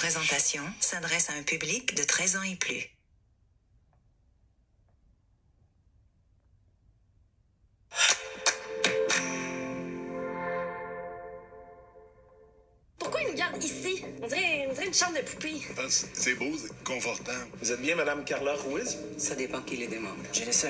présentation s'adresse à un public de 13 ans et plus. Pourquoi ils nous gardent ici? On dirait, une chambre de poupée. Ah, c'est beau, c'est confortable. Vous êtes bien Madame Carla Ruiz? Ça dépend qui les demande. J'ai laissé